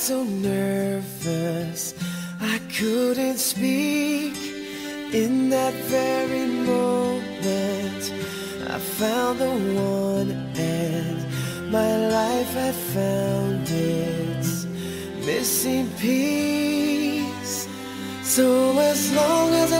so nervous. I couldn't speak. In that very moment I found the one and My life had found its missing piece. So as long as I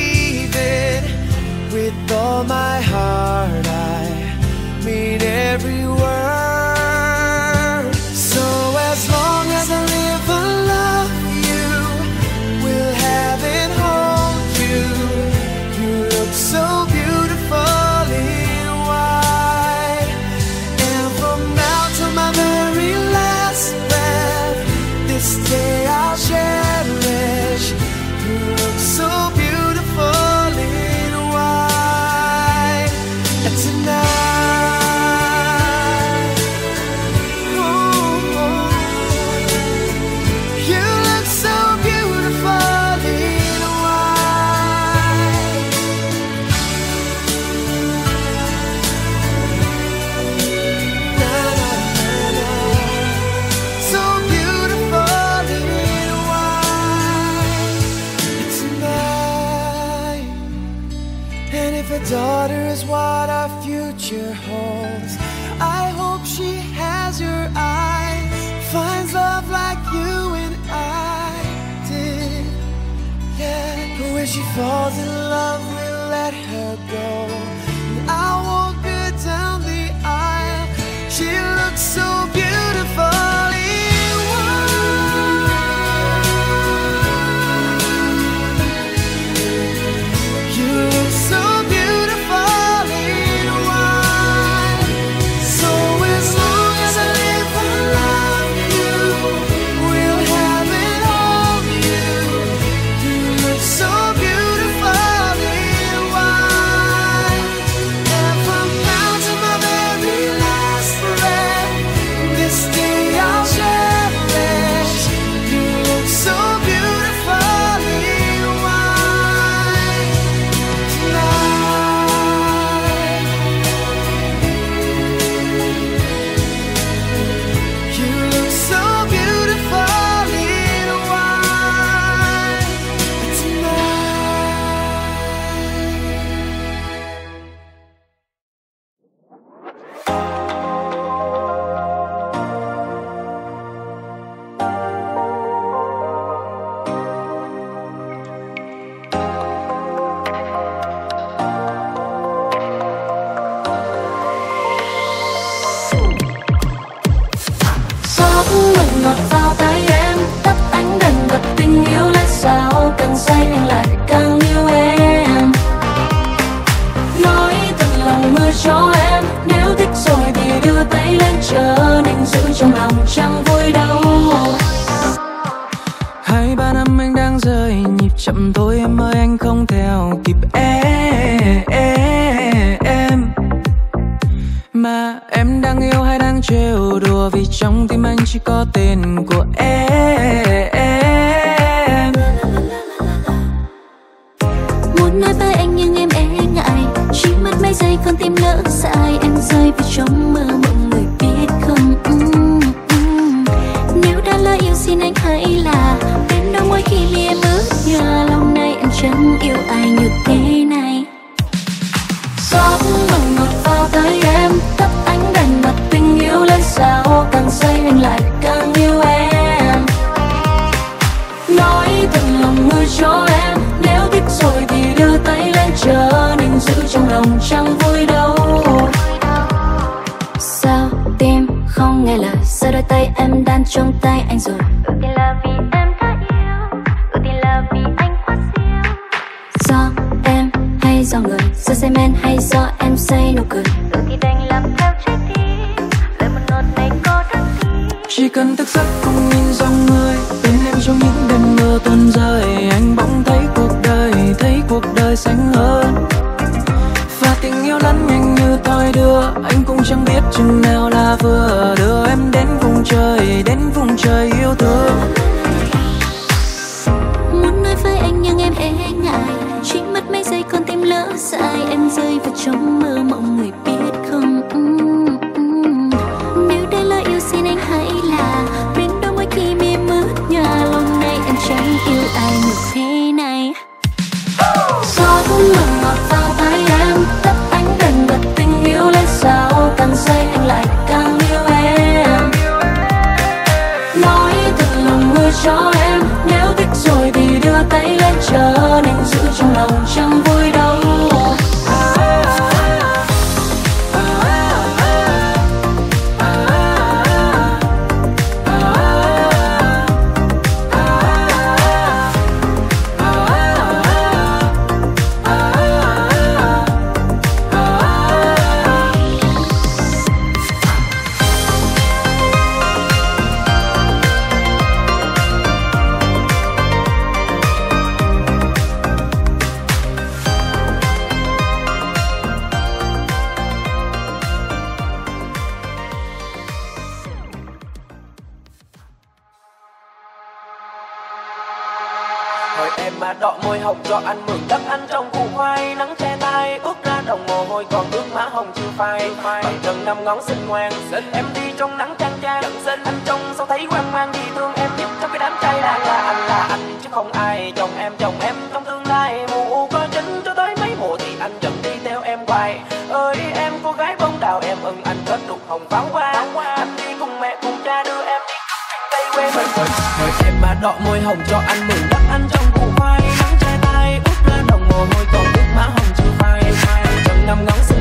David, with all my heart, I mean every word. So as long as I live. trong tay anh rồi. em mà đọ môi hồng cho ăn mừng đất ăn trong củ khoai. Nắng che tay bước ra đồng mồ hôi còn nước má hồng chưa phai. Bằng chân năm ngón xinh ngoan xinh em đi trong nắng trang trang. Xinh anh trông sao thấy hoang mang đi thương em nhất trong cái đám trai. Là là anh là anh chứ không ai chồng em chồng em trong tương lai. Mù có chính cho tới mấy mùa thì anh vẫn đi theo em hoài. Ơi em cô gái bông đào em ưng anh kết đục hồng pháo hoa. Mời em má đỏ môi hồng cho ăn mừng. Đắp ăn trong củ khoai Nắng trái tay út ra đồng mồ hôi. Còn nước má hồng chưa phai Trầm năm ngóng sương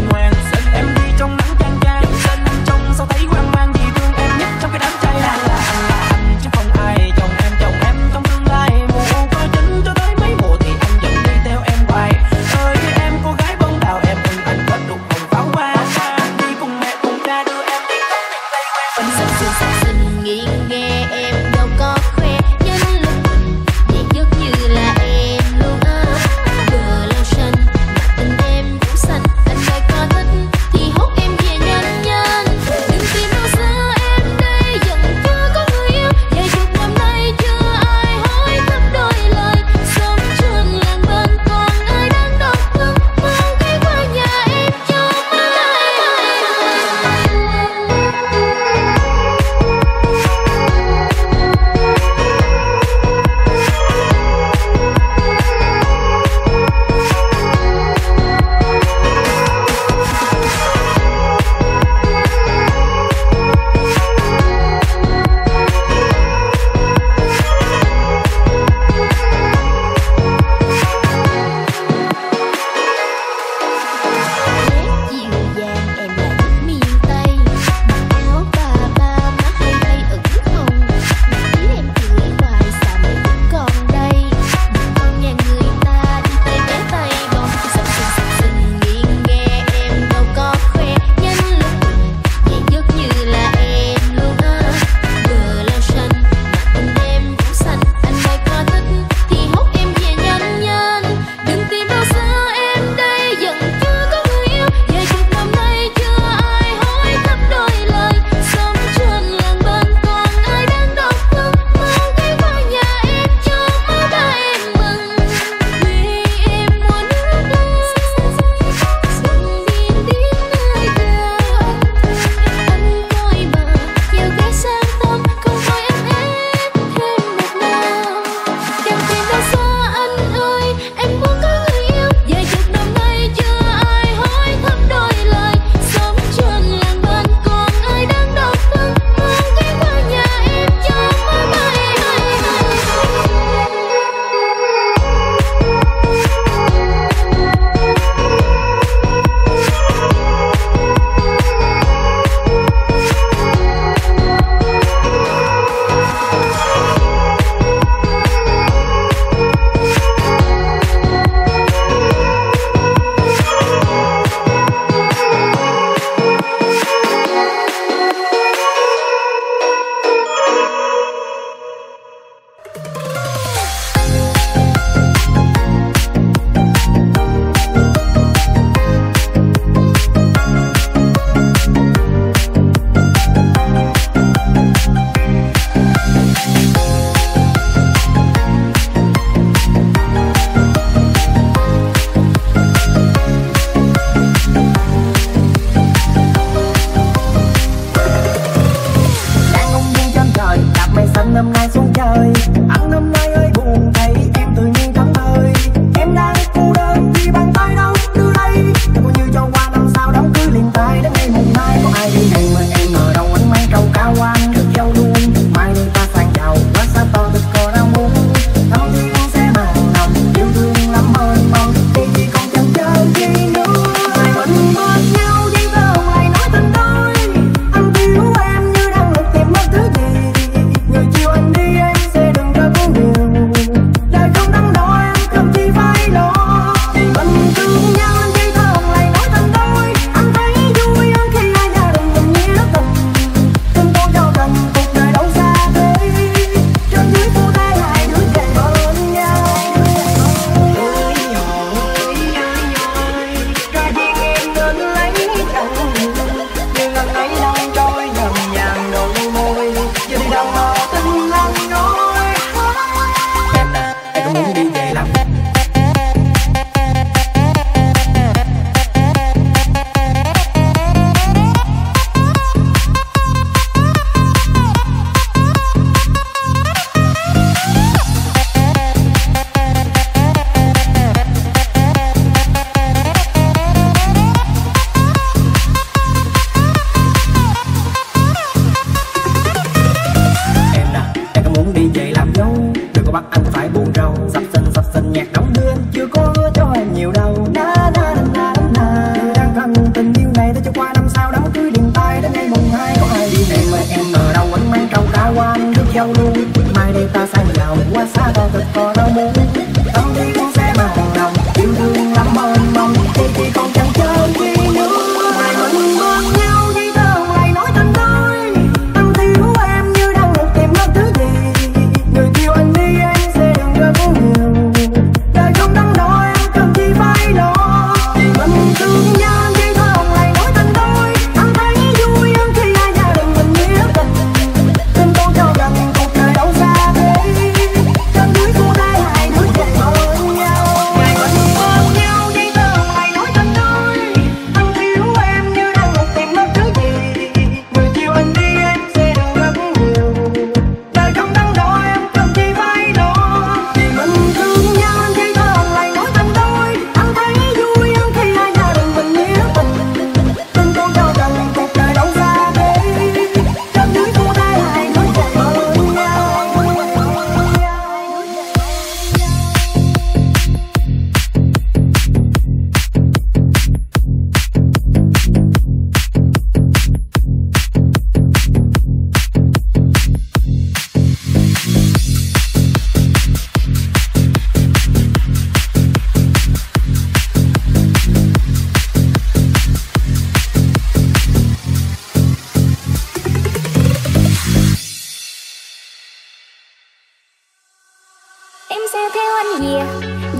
dìa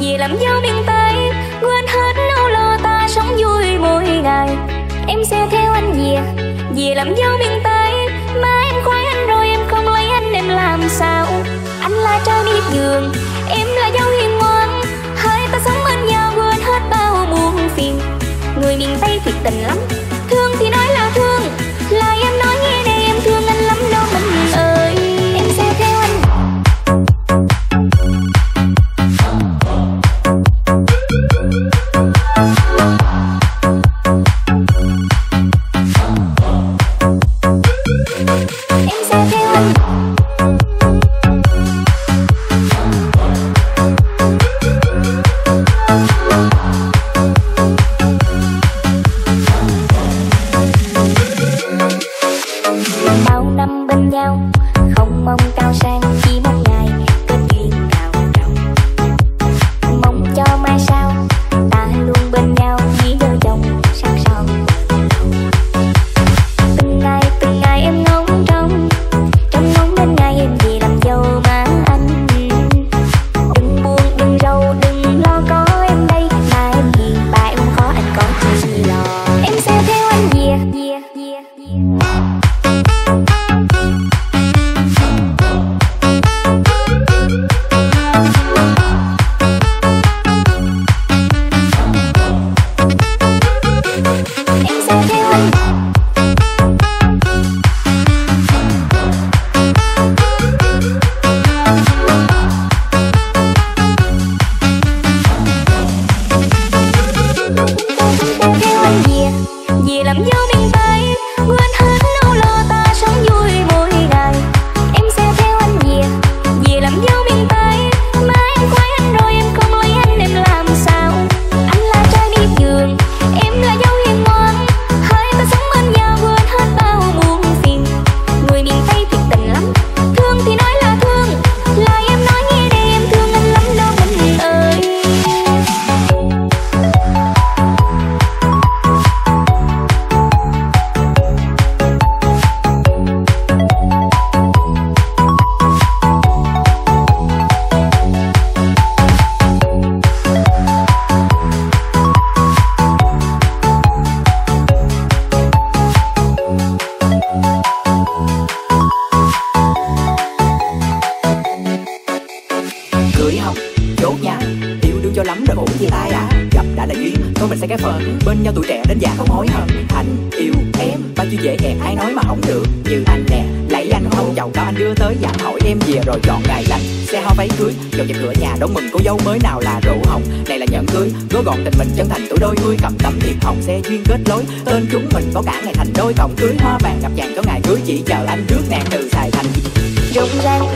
dìa làm dâu miền tây quên hết nỗi lo ta sống vui mỗi ngày. Em sẽ theo anh dìa dìa làm dâu miền tây mà em khoái anh rồi em không lấy anh em làm sao? Anh là trai miệt đường, em là dâu hiền ngoan. Hai ta sống bên nhau quên hết bao buồn phiền. Người miền tây thiệt tình lắm thương thì nó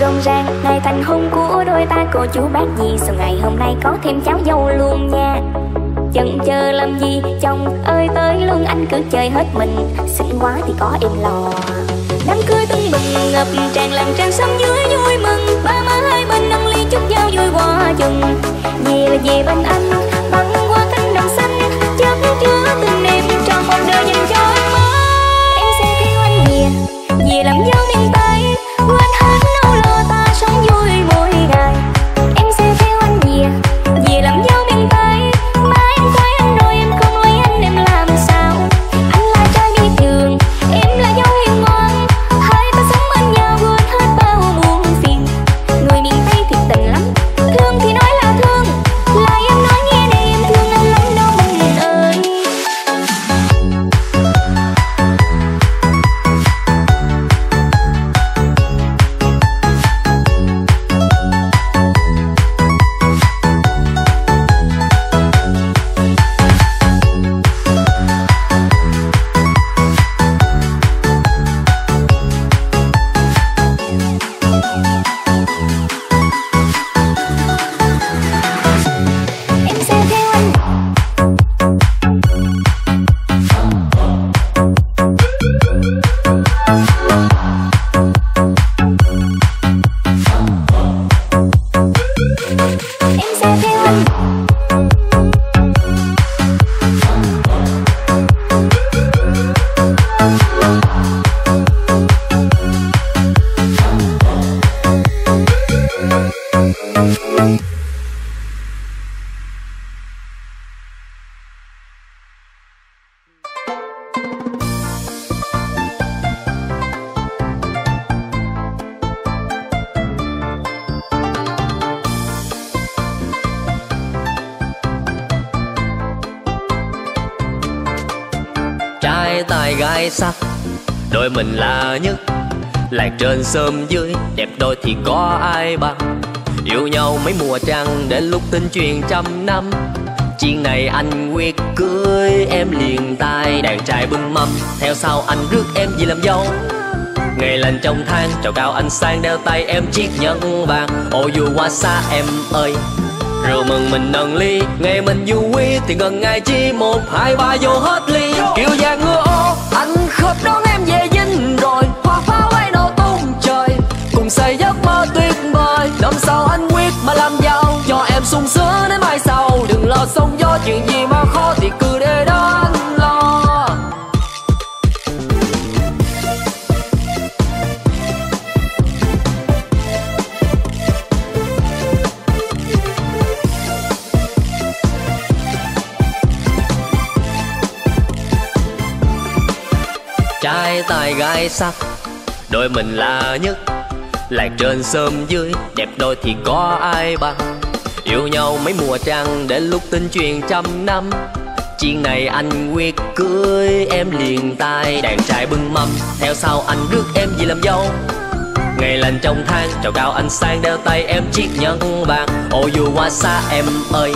rộn ràng. Ngày thành hôn của đôi ta, cô chú bác gì sao ngày hôm nay có thêm cháu dâu luôn nha. Chần chờ làm gì? Chồng ơi, tới luôn, anh cứ chơi hết mình. Xinh quá thì có em lò. Đám cưới tưng bừng, ngập tràn làng tràn sông dưới vui mừng. Ba má hai bên nâng ly chúc nhau vui qua chừng. Về là về bên anh, băng qua cánh đồng xanh. Chất chứa tình em cho một đời dành cho anh mơ em sẽ theo anh về về làm dâu miền trai tài gái sắc. Đôi mình là nhất lạc trên sớm dưới, đẹp đôi thì có ai bằng. Yêu nhau mấy mùa trăng đến lúc tin truyền trăm năm. Chuyện này anh quyết cưới em liền tay đàn trai bưng mâm. Theo sau anh rước em về làm dâu. Ngày lành trong tháng, trầu cao anh sang đeo tay em chiếc nhẫn vàng. Ô dù qua xa em ơi rượu mừng mình nâng ly ngày mình vui thì gần ngày chi một, hai ba vô hết ly. Kiểu vàng ngựa ô, anh khớp đón em về dinh rồi, hoa pháo bay nổ tung trời. Cùng xây giấc mơ tuyệt vời, năm sau anh quyết mà làm giàu. Cho em sung sướng đến mai sau, đừng lo sống do chuyện gì mà khó thì cứ trai tài gái sắc, đôi mình là nhất. Lạc trên sớm dưới, đẹp đôi thì có ai bằng. Yêu nhau mấy mùa trăng đến lúc tin truyền trăm năm. Chuyện này anh quyết cưới em liền tay đàn trai bưng mâm. Theo sau anh rước em về làm dâu. Ngày lành trong tháng, trầu cao anh sang đeo tay em chiếc nhẫn vàng. Ô dù qua xa em ơi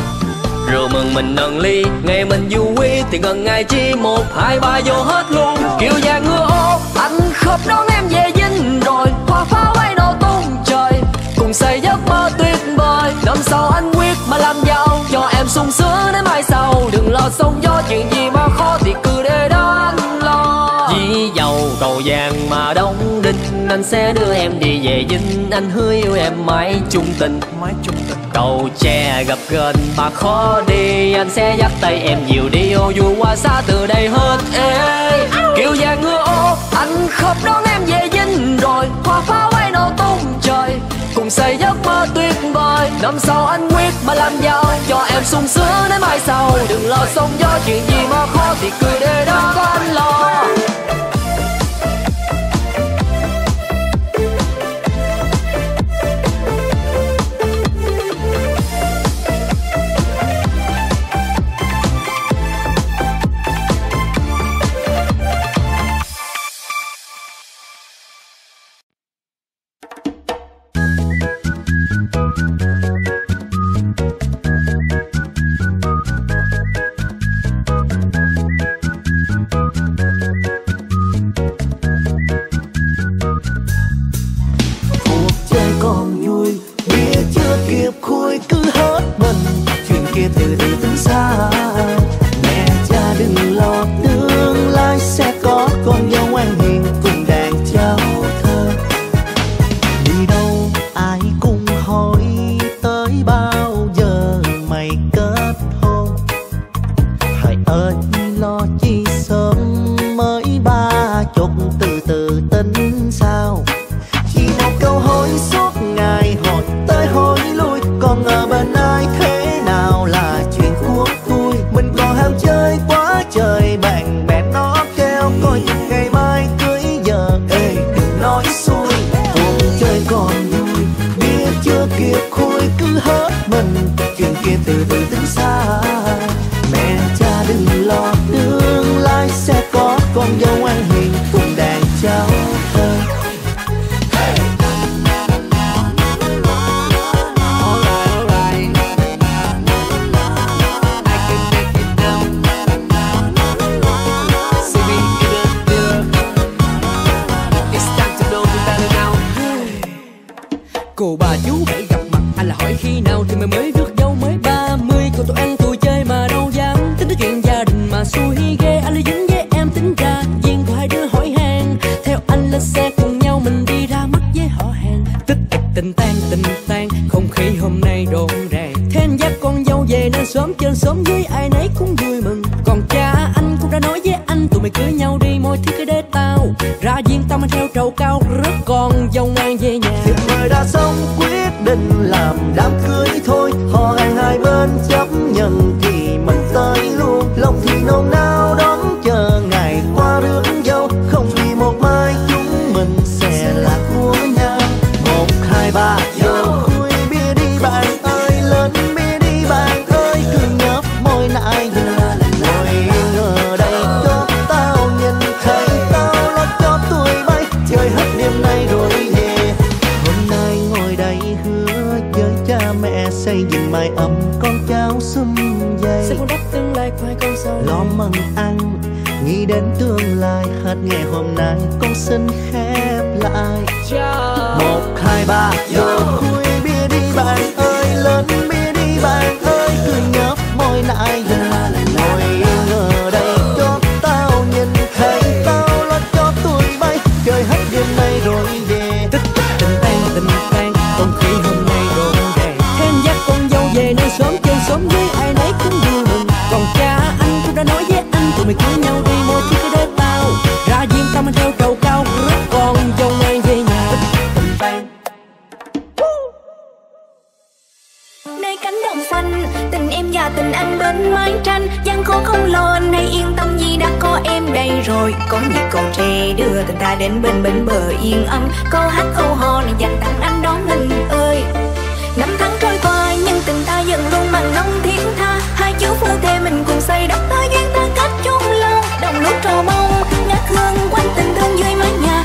rượu mừng mình nâng ly ngày mình du quy, thì gần ngày chi một hai ba vô hết luôn. Kiểu vàng ngựa ô anh khớp đón em về dinh rồi hoa pháo bay nổ tung trời. Cùng xây giấc mơ tuyệt vời năm sau anh quyết mà làm giàu. Cho em sung sướng đến mai sau đừng lo sống do chuyện gì mà khó thì cứ để đó anh lo. Dĩ giàu cầu vàng mà đóng đinh anh sẽ đưa em đi về dinh. Anh hứa yêu em mãi chung tình. Mãi chung tình cầu tre gặp gần mà khó đi, anh sẽ dắt tay em nhiều đi. Ô, dù qua xa từ đây hết, ê, kiểu già ngựa ô, anh khớp đón em về dinh rồi. Hoa pháo bay nổ tung trời, cùng xây giấc mơ tuyệt vời. Năm sau anh quyết mà làm giàu, cho em sung sướng đến mai sau. Đừng lo sóng gió, chuyện gì mà khó thì cứ để đó có anh lo. Mà xui ghê, Anh là dính với em tính ra. Duyên của hai đứa hỏi hàng Theo anh lên xe cùng nhau mình đi ra mắt với họ hàng. Tích tịch tình tan tình tan, Không khí hôm nay rộn ràng. Thêm dắt con dâu về nên sớm chơi, sớm với ai nấy cũng vui mừng. Còn cha anh cũng đã nói với anh, Tụi mày cưới nhau đi mọi thứ cứ để tao. Ra duyên tao mang theo trầu cao Rất con dâu ngoan về nhà. Thiệp mời đã xong quyết định làm đám cưới. Đến tương lai hết ngày hôm nay, con xin khép lại. Một, hai, ba giờ khui bia đi bạn ơi, lớn bia đi bạn ơi, cười nhấp môi lại. Với mày cưới nhau đi mua chiếc cái để tao Ra diêm tao mang theo cầu cao, Rất còn dâu mang về nhà. Tình tan nơi cánh đồng xanh, tình em và tình anh bên mái tranh. Gian khổ không lo anh hãy yên tâm vì đã có em đây rồi. Có nhịp cầu tre đưa tình ta đến bên bên bờ yên ấm câu hát, câu hò này dành tặng anh đó mình ơi. Năm tháng trôi qua, nhưng tình ta dần luôn bằng nông thiết tha. Hai chữ phu thê mình cùng xây đắp ta lúc trò mong ngát hương quanh tình thương dưới mái nhà.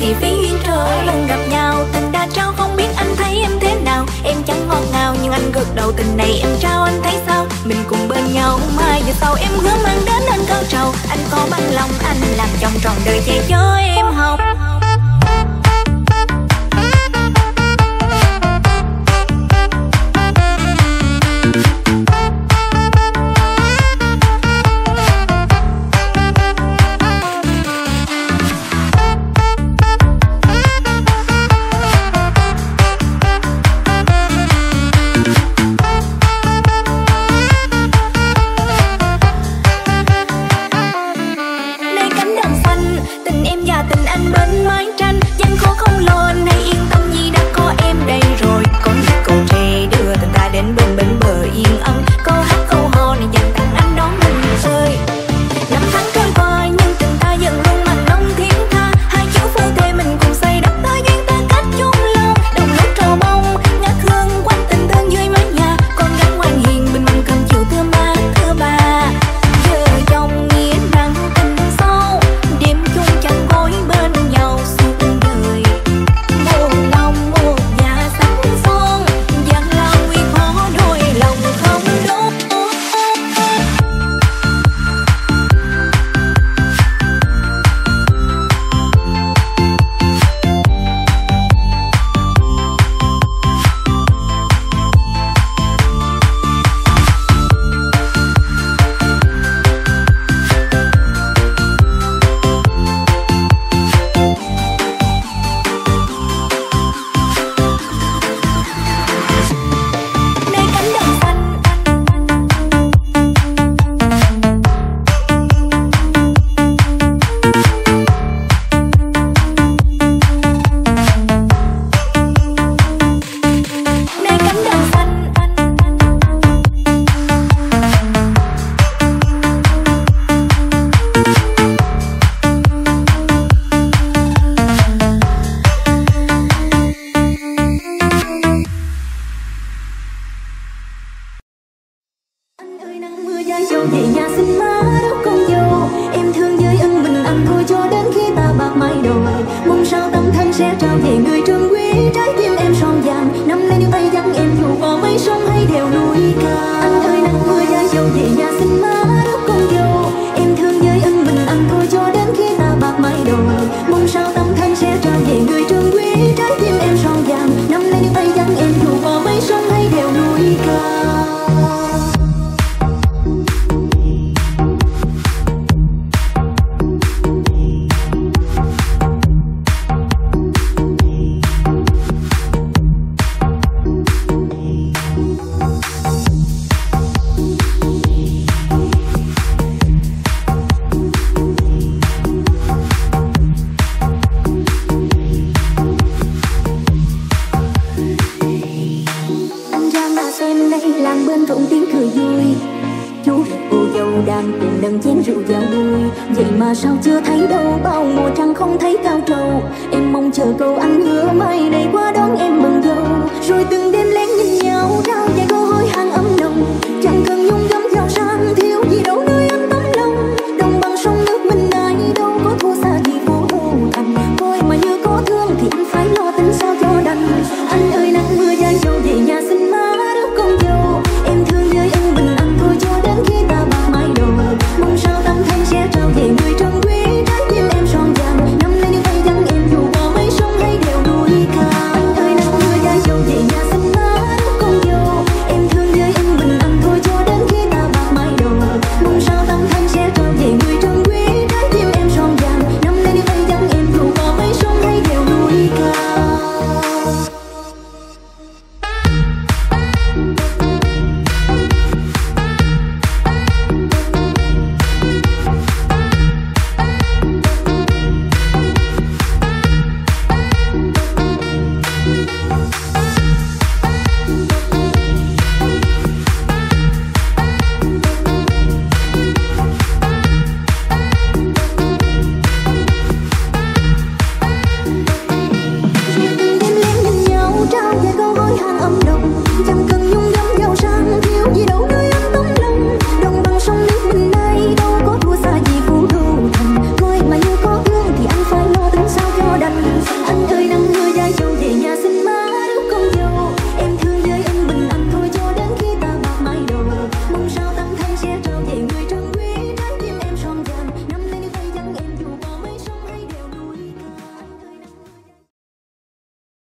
thì phí duyên trời lần gặp nhau. Tình đã trao không biết anh thấy em thế nào. Em chẳng ngọt ngào nhưng anh gật đầu, tình này em trao, anh thấy sao? Mình cùng bên nhau, mai về sau em hứa mang đến anh cao trầu anh có bằng lòng, anh làm chồng tròn đời, che cho em học. rượu giao vui. Vậy mà sao chưa thấy đâu, bao mùa trăng không thấy cao trầu. Em mong chờ câu anh hứa mai đây qua đón em mừng dâu. Rồi từng